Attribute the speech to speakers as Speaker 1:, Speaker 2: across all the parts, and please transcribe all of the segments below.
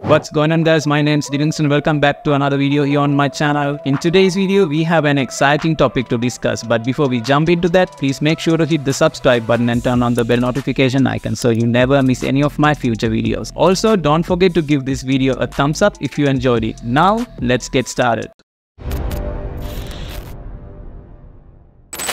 Speaker 1: What's going on guys, my name is Diwingston. Welcome back to another video here on my channel. In today's video, we have an exciting topic to discuss. But before we jump into that, please make sure to hit the subscribe button and turn on the bell notification icon so you never miss any of my future videos. Also, don't forget to give this video a thumbs up if you enjoyed it. Now, let's get started.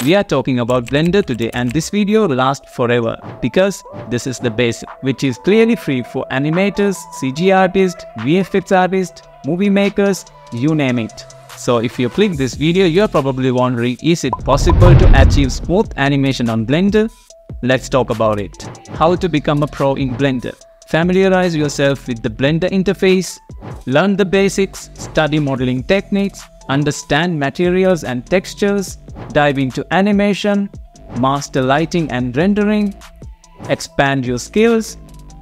Speaker 1: We are talking about Blender today and this video will last forever because this is the basic which is clearly free for animators, CG artists, VFX artists, movie makers, you name it. So if you click this video, you're probably wondering is it possible to achieve smooth animation on Blender? Let's talk about it. How to become a pro in Blender. Familiarize yourself with the Blender interface, learn the basics, study modeling techniques, understand materials and textures, dive into animation, master lighting and rendering, expand your skills,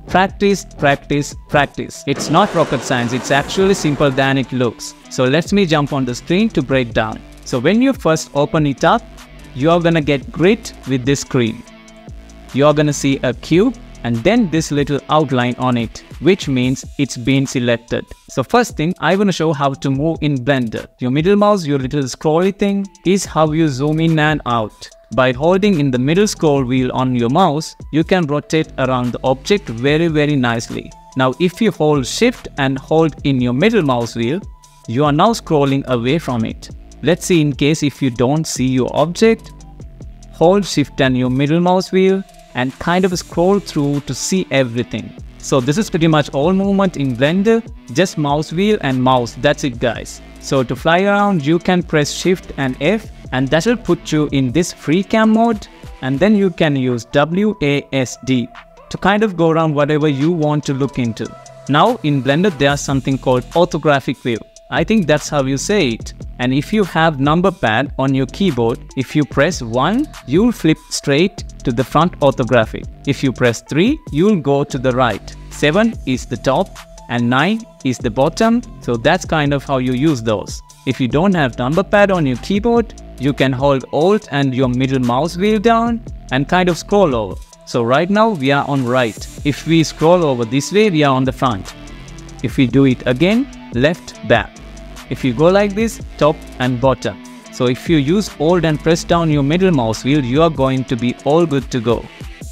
Speaker 1: practice, practice, practice. It's not rocket science, it's actually simple than it looks. So let me jump on the screen to break down. So when you first open it up, you're gonna get grid with this screen. You're gonna see a cube and then this little outline on it, which means it's been selected. So first thing, I want to show how to move in Blender. Your middle mouse, your little scrolly thing, is how you zoom in and out. By holding in the middle scroll wheel on your mouse, you can rotate around the object very very nicely. Now if you hold shift and hold in your middle mouse wheel, you are now scrolling away from it. Let's see in case if you don't see your object, hold shift and your middle mouse wheel and kind of scroll through to see everything. So this is pretty much all movement in Blender, just mouse wheel and mouse, that's it guys. So to fly around you can press shift and F and that will put you in this free cam mode and then you can use WASD to kind of go around whatever you want to look into. Now in Blender there's something called orthographic view. I think that's how you say it. And if you have number pad on your keyboard, if you press 1, you'll flip straight to the front orthographic. If you press 3, you'll go to the right. 7 is the top and 9 is the bottom. So that's kind of how you use those. If you don't have number pad on your keyboard, you can hold Alt and your middle mouse wheel down and kind of scroll over. So right now we are on right. If we scroll over this way, we are on the front. If we do it again, left, back. If you go like this, top and bottom. So if you use Alt and press down your middle mouse wheel, you are going to be all good to go.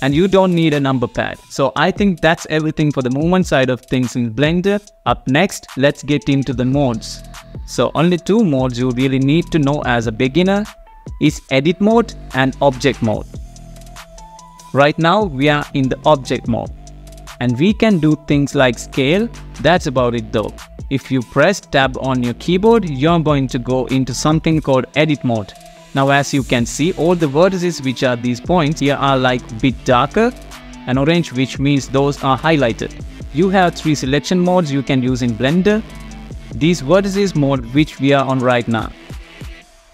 Speaker 1: And you don't need a number pad. So I think that's everything for the movement side of things in Blender. Up next, let's get into the modes. So only two modes you really need to know as a beginner is edit mode and object mode. Right now we are in the object mode and we can do things like scale, that's about it though. If you press tab on your keyboard, you're going to go into something called edit mode. Now as you can see, all the vertices which are these points here are like bit darker and orange which means those are highlighted. You have three selection modes you can use in Blender. These vertices mode which we are on right now.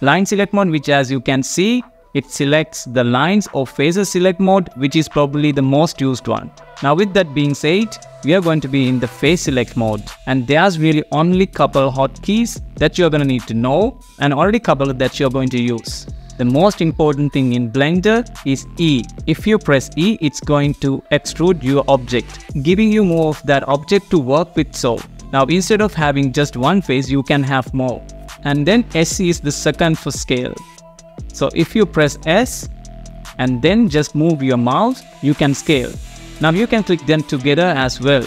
Speaker 1: Line select mode which as you can see it selects the lines or faces select mode which is probably the most used one. Now with that being said, we are going to be in the face select mode and there's really only couple hotkeys that you're going to need to know and already couple that you're going to use. The most important thing in Blender is E. If you press E, it's going to extrude your object, giving you more of that object to work with so. Now instead of having just one face, you can have more. And then S is the second for scale. So if you press S and then just move your mouse, you can scale. Now you can click them together as well.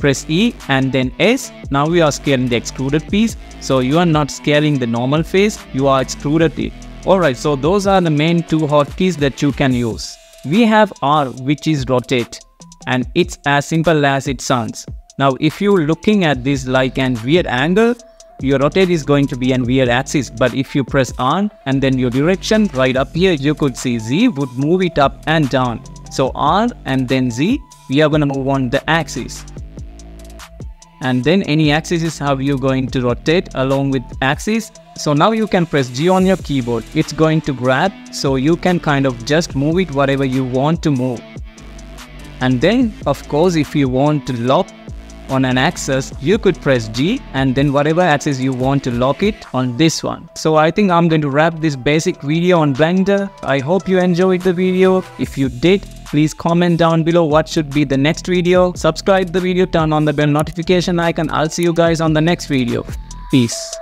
Speaker 1: Press E and then S. Now we are scaling the extruded piece. So you are not scaling the normal face, you are extruded it. Alright, so those are the main two hotkeys that you can use. We have R which is rotate and it's as simple as it sounds. Now if you're looking at this like an weird angle, your rotate is going to be an weird axis but if you press on and then your direction right up here you could see Z would move it up and down. So R and then Z we are going to move on the axis. And then any axis is how you're going to rotate along with axis. So now you can press G on your keyboard. It's going to grab so you can kind of just move it whatever you want to move. And then of course if you want to lock on an axis, you could press G and then whatever axis you want to lock it on this one. So I think I'm going to wrap this basic video on Blender. I hope you enjoyed the video. If you did, Please comment down below what should be the next video. Subscribe the video, turn on the bell notification icon. I'll see you guys on the next video. Peace.